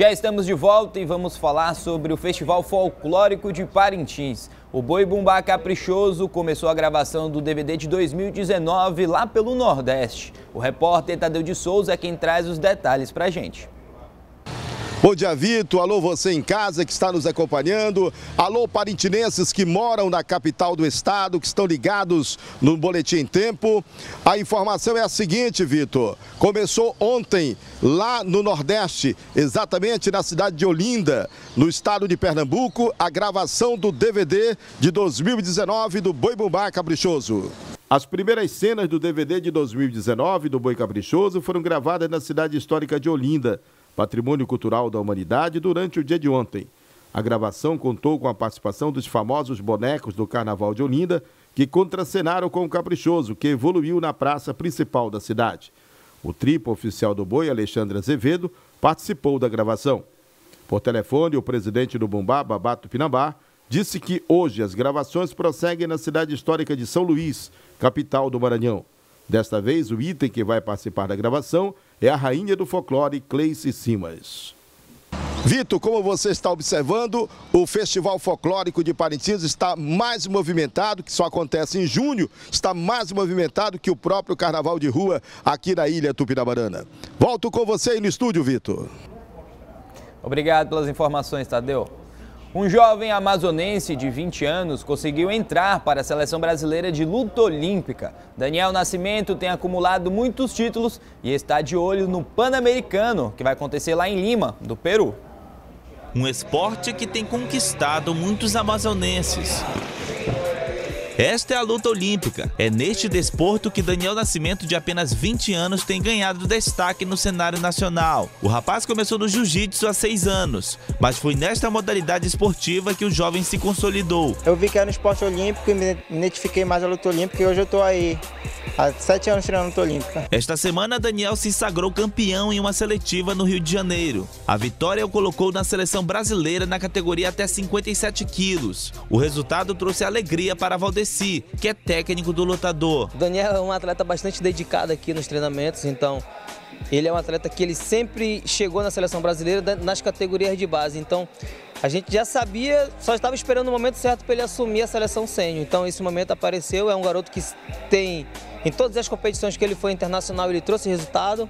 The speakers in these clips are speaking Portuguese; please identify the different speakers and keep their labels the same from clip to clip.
Speaker 1: Já estamos de volta e vamos falar sobre o Festival Folclórico de Parintins. O Boi Bumbá Caprichoso começou a gravação do DVD de 2019 lá pelo Nordeste. O repórter Tadeu de Souza é quem traz os detalhes pra gente.
Speaker 2: Bom dia, Vitor. Alô, você em casa que está nos acompanhando. Alô, parintinenses que moram na capital do estado, que estão ligados no Boletim em Tempo. A informação é a seguinte, Vitor. Começou ontem lá no Nordeste, exatamente na cidade de Olinda, no estado de Pernambuco, a gravação do DVD de 2019 do Boi Bumbá Caprichoso. As primeiras cenas do DVD de 2019 do Boi Caprichoso foram gravadas na cidade histórica de Olinda patrimônio cultural da humanidade, durante o dia de ontem. A gravação contou com a participação dos famosos bonecos do Carnaval de Olinda, que contracenaram com o Caprichoso, que evoluiu na praça principal da cidade. O tripo oficial do boi, Alexandre Azevedo, participou da gravação. Por telefone, o presidente do Bumbá, Babato Pinambá, disse que hoje as gravações prosseguem na cidade histórica de São Luís, capital do Maranhão. Desta vez, o item que vai participar da gravação é a rainha do folclore, Cleice Simas. Vitor, como você está observando, o Festival Folclórico de Parintins está mais movimentado, que só acontece em junho, está mais movimentado que o próprio Carnaval de Rua aqui na Ilha Tupinabarana. Volto com você aí no estúdio, Vitor.
Speaker 1: Obrigado pelas informações, Tadeu. Um jovem amazonense de 20 anos conseguiu entrar para a seleção brasileira de luta olímpica. Daniel Nascimento tem acumulado muitos títulos e está de olho no Pan-Americano, que vai acontecer lá em Lima, do Peru.
Speaker 3: Um esporte que tem conquistado muitos amazonenses. Esta é a luta olímpica. É neste desporto que Daniel Nascimento, de apenas 20 anos, tem ganhado destaque no cenário nacional. O rapaz começou no jiu-jitsu há 6 anos, mas foi nesta modalidade esportiva que o jovem se consolidou.
Speaker 4: Eu vi que era no esporte olímpico e me identifiquei mais a luta olímpica e hoje eu estou aí há sete anos treinando luta olímpica.
Speaker 3: Esta semana, Daniel se sagrou campeão em uma seletiva no Rio de Janeiro. A vitória o colocou na seleção brasileira na categoria até 57 quilos. O resultado trouxe alegria para Valdeci que é técnico do lutador.
Speaker 5: Daniel é um atleta bastante dedicado aqui nos treinamentos, então ele é um atleta que ele sempre chegou na seleção brasileira nas categorias de base. Então a gente já sabia, só estava esperando o momento certo para ele assumir a seleção sênior. Então esse momento apareceu, é um garoto que tem em todas as competições que ele foi internacional, ele trouxe resultado.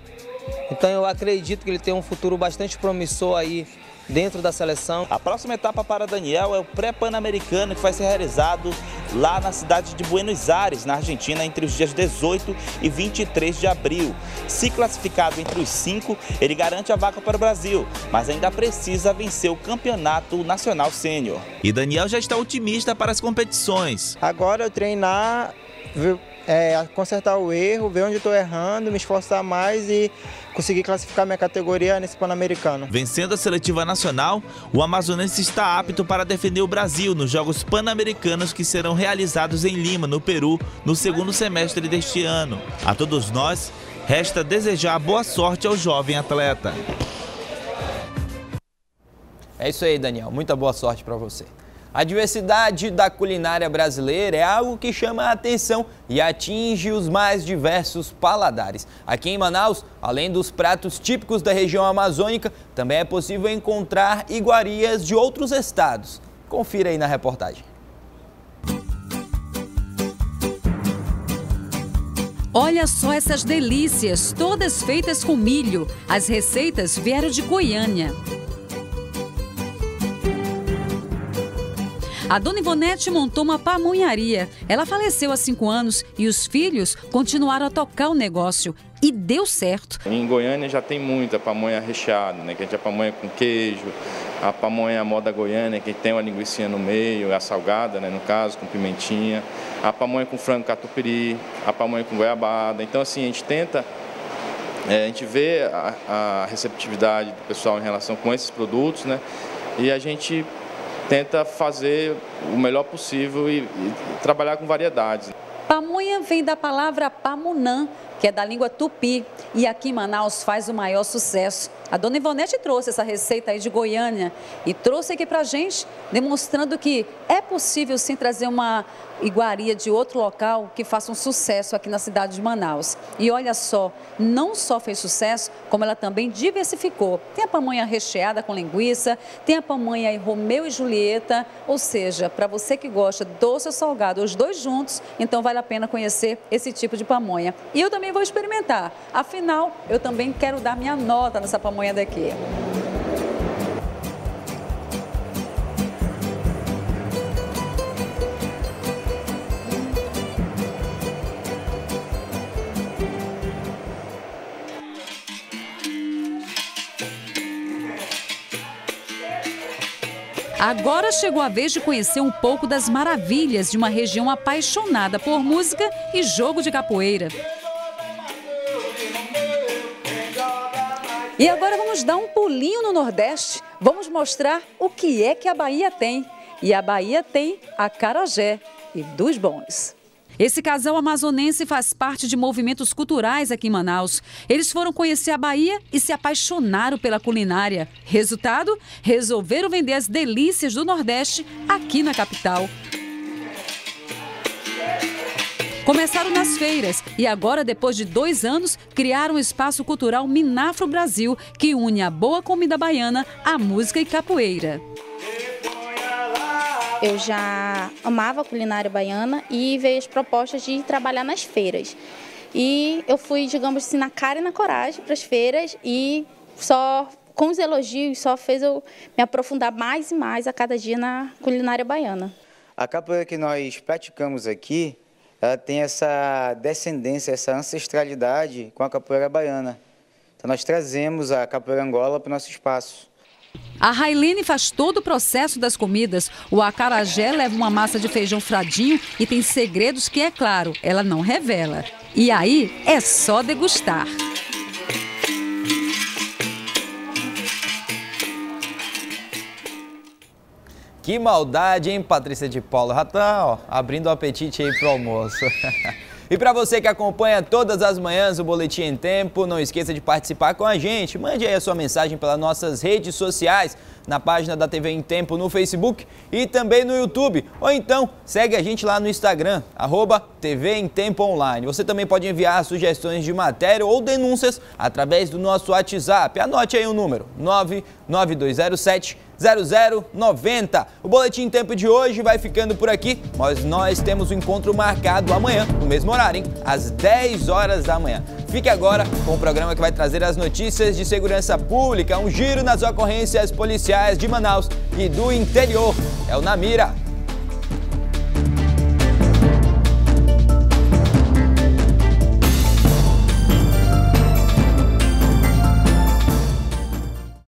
Speaker 5: Então eu acredito que ele tem um futuro bastante promissor aí dentro da seleção.
Speaker 3: A próxima etapa para Daniel é o pré-pan-americano que vai ser realizado lá na cidade de Buenos Aires, na Argentina, entre os dias 18 e 23 de abril. Se classificado entre os cinco, ele garante a vaca para o Brasil, mas ainda precisa vencer o campeonato nacional sênior. E Daniel já está otimista para as competições.
Speaker 4: Agora eu treinar é, consertar o erro, ver onde estou errando, me esforçar mais e conseguir classificar minha categoria nesse Pan-Americano.
Speaker 3: Vencendo a seletiva nacional, o amazonense está apto para defender o Brasil nos Jogos Pan-Americanos que serão realizados em Lima, no Peru, no segundo semestre deste ano. A todos nós, resta desejar boa sorte ao jovem atleta.
Speaker 1: É isso aí, Daniel. Muita boa sorte para você. A diversidade da culinária brasileira é algo que chama a atenção e atinge os mais diversos paladares. Aqui em Manaus, além dos pratos típicos da região amazônica, também é possível encontrar iguarias de outros estados. Confira aí na reportagem.
Speaker 6: Olha só essas delícias, todas feitas com milho. As receitas vieram de Goiânia. A dona Ivonete montou uma pamonharia. Ela faleceu há cinco anos e os filhos continuaram a tocar o negócio. E deu certo.
Speaker 7: Em Goiânia já tem muita pamonha recheada, né? Que a gente é pamonha com queijo, a pamonha moda goiânia, que tem uma linguiça no meio, a salgada, né, no caso, com pimentinha, a pamonha com frango catupiry, a pamonha com goiabada. Então, assim, a gente tenta, é, a gente vê a, a receptividade do pessoal em relação com esses produtos, né, e a gente tenta fazer o melhor possível e, e trabalhar com variedades.
Speaker 6: Pamonha vem da palavra pamunã, que é da língua tupi, e aqui em Manaus faz o maior sucesso. A dona Ivonete trouxe essa receita aí de Goiânia e trouxe aqui pra gente, demonstrando que é possível sim trazer uma iguaria de outro local que faça um sucesso aqui na cidade de Manaus. E olha só, não só fez sucesso, como ela também diversificou. Tem a pamonha recheada com linguiça, tem a pamonha Romeu e Julieta, ou seja, para você que gosta doce ou salgado, os dois juntos, então vale a pena conhecer esse tipo de pamonha. E eu também vou experimentar. Afinal, eu também quero dar minha nota nessa pamonha daqui. Agora chegou a vez de conhecer um pouco das maravilhas de uma região apaixonada por música e jogo de capoeira. E agora vamos dar um pulinho no Nordeste. Vamos mostrar o que é que a Bahia tem. E a Bahia tem a Carajé e dos bons. Esse casal amazonense faz parte de movimentos culturais aqui em Manaus. Eles foram conhecer a Bahia e se apaixonaram pela culinária. Resultado? Resolveram vender as delícias do Nordeste aqui na capital. Começaram nas feiras e agora, depois de dois anos, criaram o espaço cultural Minafro Brasil, que une a boa comida baiana à música e capoeira.
Speaker 8: Eu já amava a culinária baiana e veio as propostas de trabalhar nas feiras. E eu fui, digamos assim, na cara e na coragem para as feiras e só com os elogios só fez eu me aprofundar mais e mais a cada dia na culinária baiana.
Speaker 9: A capoeira que nós praticamos aqui, ela tem essa descendência, essa ancestralidade com a capoeira baiana. Então nós trazemos a capoeira angola para o nosso espaço.
Speaker 6: A Railene faz todo o processo das comidas. O acarajé leva uma massa de feijão fradinho e tem segredos que, é claro, ela não revela. E aí é só degustar.
Speaker 1: Que maldade, hein, Patrícia de Paulo? Já tá, ó, abrindo o apetite aí pro almoço. E para você que acompanha todas as manhãs o Boletim em Tempo, não esqueça de participar com a gente. Mande aí a sua mensagem pelas nossas redes sociais, na página da TV em Tempo no Facebook e também no YouTube. Ou então, segue a gente lá no Instagram, arroba TV em Tempo Online. Você também pode enviar sugestões de matéria ou denúncias através do nosso WhatsApp. Anote aí o número, 99207 0090. O Boletim Tempo de hoje vai ficando por aqui, mas nós temos um encontro marcado amanhã, no mesmo horário, hein? às 10 horas da manhã. Fique agora com o programa que vai trazer as notícias de segurança pública, um giro nas ocorrências policiais de Manaus e do interior. É o Namira.